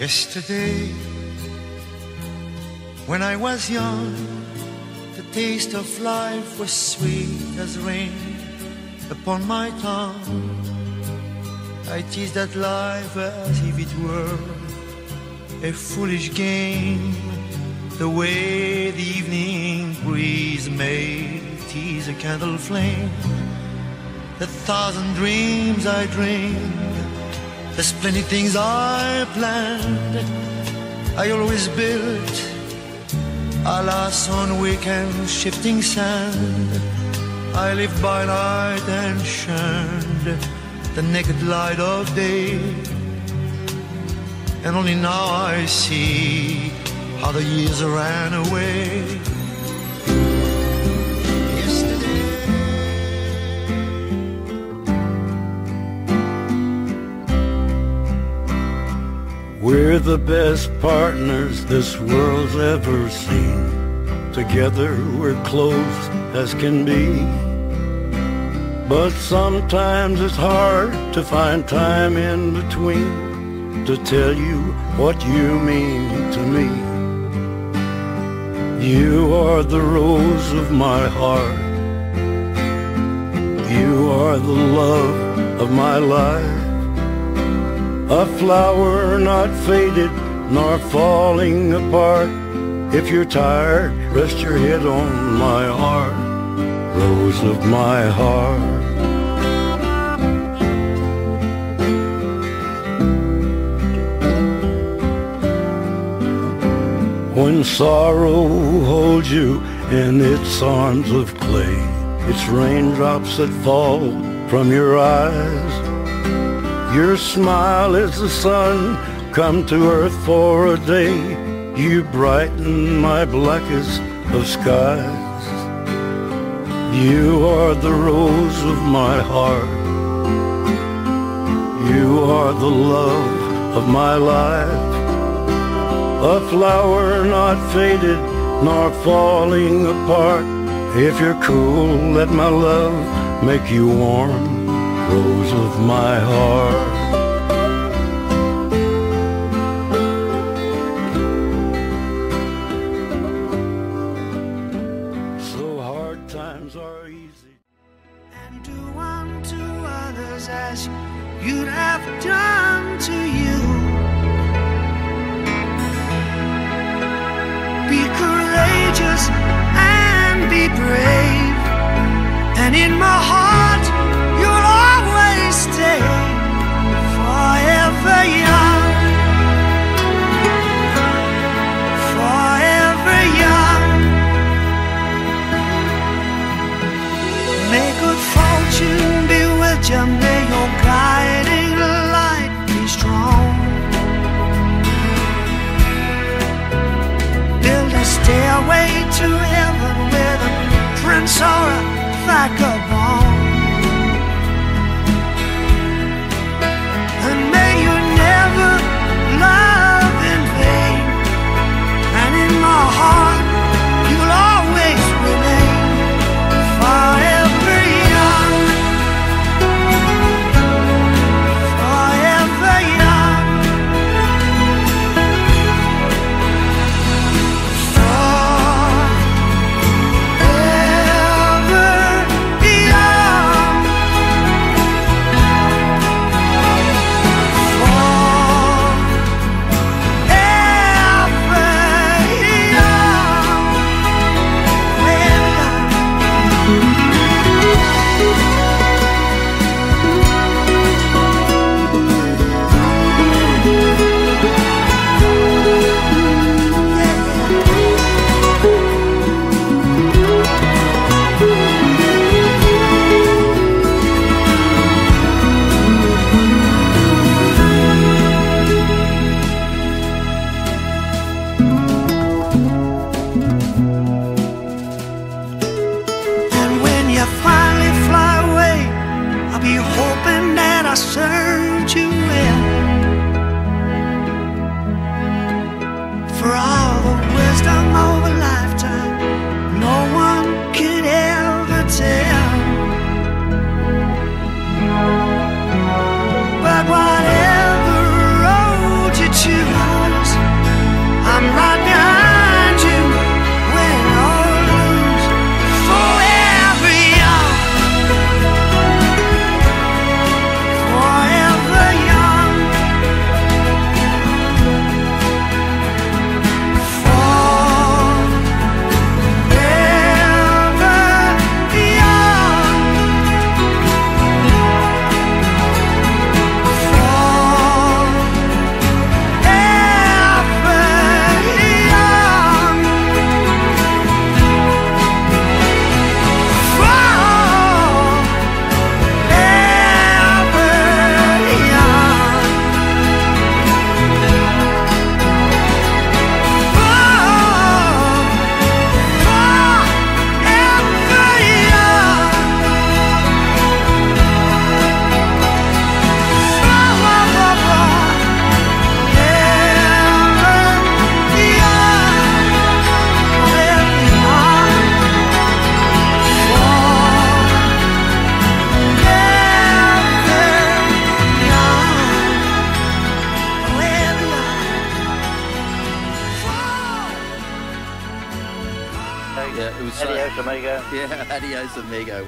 Yesterday, when I was young, the taste of life was sweet as rain upon my tongue. I teased at life as if it were a foolish game, the way the evening breeze may tease a candle flame. The thousand dreams I dreamed there's plenty things I planned. I always built, alas, on weekend shifting sand. I live by night and shunned the naked light of day. And only now I see how the years ran away. We're the best partners this world's ever seen. Together we're close as can be. But sometimes it's hard to find time in between to tell you what you mean to me. You are the rose of my heart. You are the love of my life. A flower not faded nor falling apart. If you're tired, rest your head on my heart, rose of my heart. When sorrow holds you in its arms of clay, it's raindrops that fall from your eyes your smile is the sun come to earth for a day. You brighten my blackest of skies. You are the rose of my heart. You are the love of my life. A flower not faded nor falling apart. If you're cool, let my love make you warm rose of my heart. So hard times are easy. And do unto others as you'd have done And in my heart, you'll always stay forever young. Forever young. May good fortune be with you. A amigo. Yeah, adios, amigo.